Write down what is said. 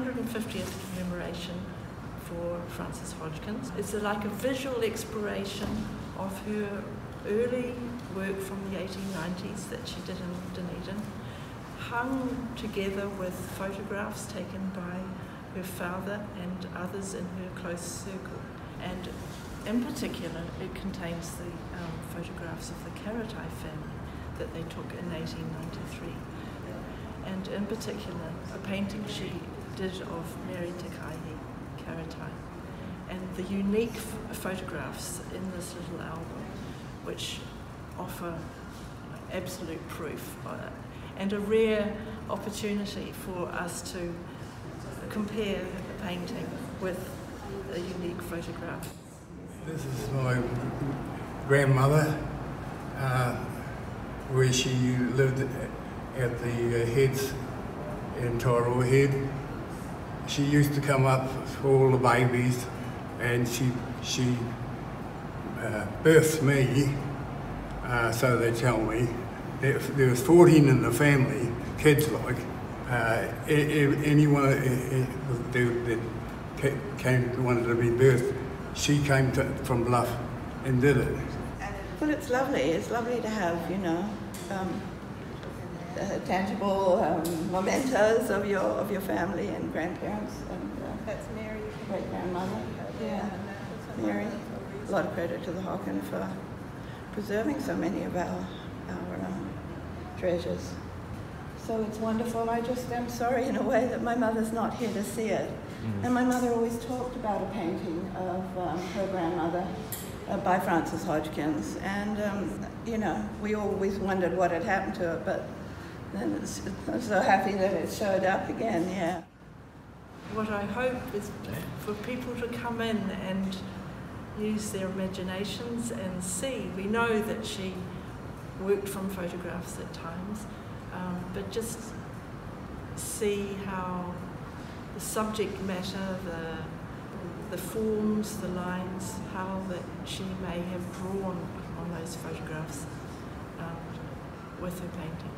150th commemoration for Frances Hodgkins. It's like a visual exploration of her early work from the 1890s that she did in Dunedin, hung together with photographs taken by her father and others in her close circle. And in particular, it contains the um, photographs of the Karetai family that they took in 1893. And in particular, a painting she of Mary Takahi Karatai. And the unique photographs in this little album, which offer absolute proof and a rare opportunity for us to compare the painting with a unique photograph. This is my grandmother, uh, where she lived at the uh, heads in Taiaroa Head. She used to come up with all the babies and she, she uh, birthed me, uh, so they tell me. There, was 14 in the family, kids like. Uh, anyone that came wanted to be birthed, she came to, from Bluff and did it. Well, it's lovely. It's lovely to have, you know, um, uh, tangible um, mementos of your of your family and grandparents. And, uh, That's Mary. Great grandmother. Yeah, Mary. A lot of credit to the Hocken for preserving so many of our our um, treasures. So it's wonderful. I just am sorry in a way that my mother's not here to see it. Mm. And my mother always talked about a painting of um, her grandmother uh, by Frances Hodgkins. And, um, you know, we always wondered what had happened to it, but then I'm so happy that it showed up again, yeah. What I hope is for people to come in and use their imaginations and see. We know that she worked from photographs at times, um, but just see how the subject matter, the the forms, the lines, how that she may have drawn on those photographs um, with her painting.